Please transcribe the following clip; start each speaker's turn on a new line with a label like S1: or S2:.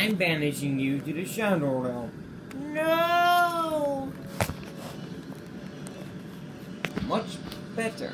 S1: I'm banishing you to the Shadow Realm. No! Much better.